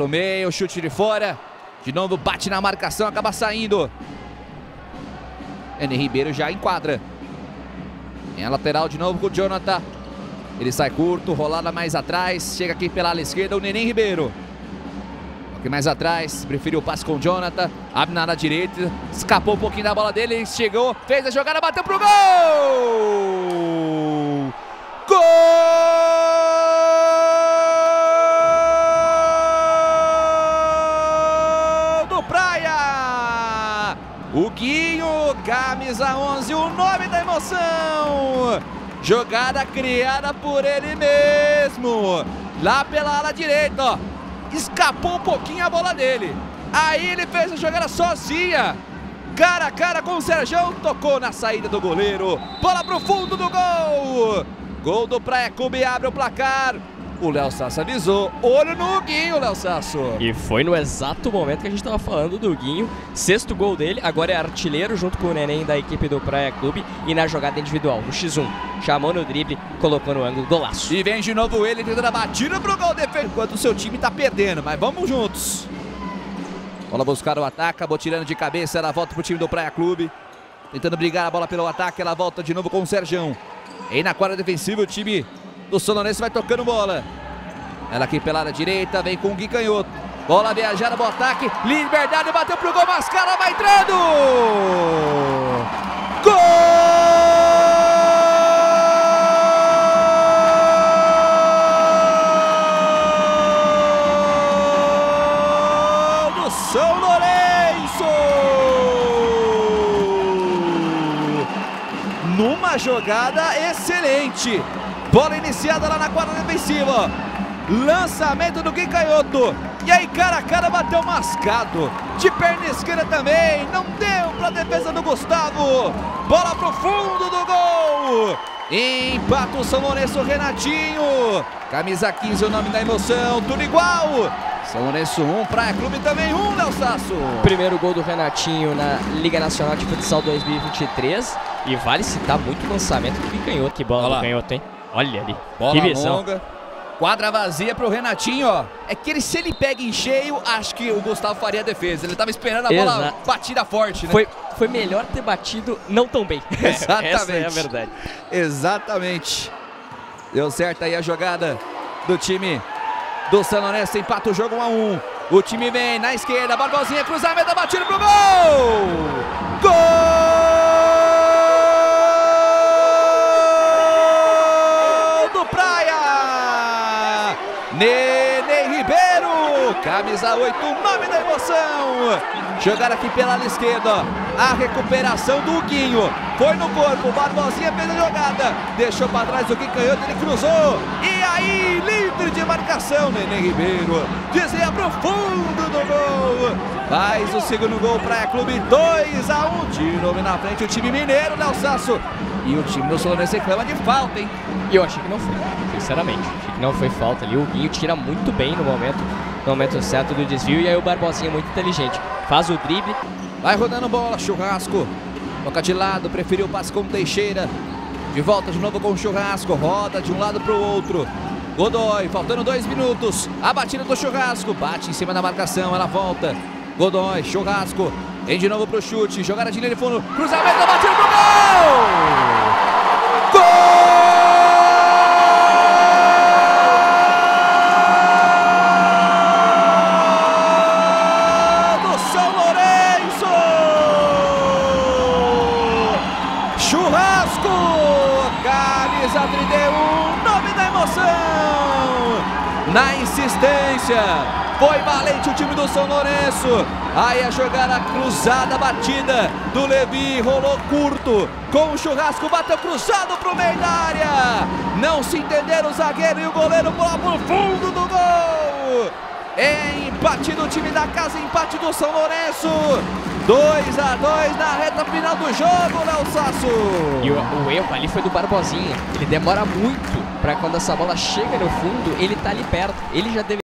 pelo meio, chute de fora. De novo bate na marcação, acaba saindo. Enem Ribeiro já enquadra. Em a lateral de novo com o Jonathan. Ele sai curto, rolada mais atrás. Chega aqui pela ala esquerda o Neném Ribeiro. Aqui mais atrás, preferiu o passe com o Jonathan. Abre na ala direita, escapou um pouquinho da bola dele. Chegou, fez a jogada, bateu pro gol! Gol camisa 11, o nome da emoção! Jogada criada por ele mesmo. Lá pela ala direita, ó. Escapou um pouquinho a bola dele. Aí ele fez a jogada sozinha. Cara a cara com o Serjão, tocou na saída do goleiro. Bola pro fundo do gol. Gol do Praia Clube abre o placar. O Léo Sasso avisou. Olho no Guinho, Léo Sasso. E foi no exato momento que a gente estava falando do Guinho. Sexto gol dele, agora é artilheiro junto com o Neném da equipe do Praia Clube. E na jogada individual, no X1. Chamou no drible, colocou no ângulo, golaço. E vem de novo ele tentando a batida pro gol defesa enquanto o seu time tá perdendo. Mas vamos juntos. Bola buscar o ataque, acabou tirando de cabeça, ela volta pro time do Praia Clube. Tentando brigar a bola pelo ataque, ela volta de novo com o Serjão. E na quadra defensiva o time do Solonense vai tocando bola. Ela aqui pela área direita, vem com o Gui Canhoto. Bola viajada, bom ataque. Liberdade, bateu pro gol, Mascara vai entrando! Gol do São Lourenço! Numa jogada excelente. Bola iniciada lá na quadra defensiva. Lançamento do Gui Canhoto. E aí, cara a cara, bateu mascado. De perna esquerda também. Não deu para a defesa do Gustavo. Bola pro fundo do gol. Empata o São Lourenço, Renatinho. Camisa 15, o nome da emoção. Tudo igual. São Lourenço 1, Praia Clube também 1, Léo Sasso. Primeiro gol do Renatinho na Liga Nacional de Futsal 2023. E vale citar muito o lançamento do Canhoto. Que bola do. Canhoto, hein? Olha ali. Bola que visão. longa. Quadra vazia pro Renatinho, ó. É que ele, se ele pega em cheio, acho que o Gustavo faria a defesa. Ele tava esperando a bola Exato. batida forte, né? Foi, foi melhor ter batido não tão bem. Exatamente. Essa é a verdade. Exatamente. Deu certo aí a jogada do time do São Lourenço. Empata o jogo 1 a 1. O time vem na esquerda, Barbosinha, cruzamento, batida pro gol! Nenê Ribeiro, camisa 8, nome da emoção. Jogar aqui pela esquerda, a recuperação do Guinho. Foi no corpo, Barbosinha fez a jogada, deixou para trás o Gui Canhoto, ele cruzou. E aí, livre de marcação, Nenê Ribeiro. Desvia pro fundo do gol. Faz o segundo gol, Praia Clube 2 a 1. De novo na frente o time mineiro, Léo. E o time do Solonense reclama de falta, hein? E eu achei que não foi, sinceramente. Achei que não foi falta ali. O Guinho tira muito bem no momento, no momento certo do desvio. E aí o Barbosinha é muito inteligente. Faz o drible. Vai rodando bola, Churrasco. Toca de lado, preferiu o passe com o Teixeira. De volta de novo com o Churrasco. Roda de um lado para o outro. Godoy, faltando dois minutos. A batida do Churrasco. Bate em cima da marcação, ela volta. Godoy, Churrasco. Vem de novo pro chute. Jogada de linha de fundo. Cruzamento, bateu pro gol! Gol do São Lourenço! Churrasco! Camisa 31, nome da emoção! Na insistência, foi valente o time do São Lourenço. Aí a jogada cruzada, batida do Levi, rolou curto. Com o churrasco, bateu cruzado pro meio da área. Não se entenderam o zagueiro e o goleiro bola pro fundo do gol. É empate do time da casa, empate do São Lourenço. 2 a 2 na reta final do jogo, Léo Sasso. E o, o erro ali foi do Barbosinha. Ele demora muito pra quando essa bola chega no fundo, ele tá ali perto. Ele já deve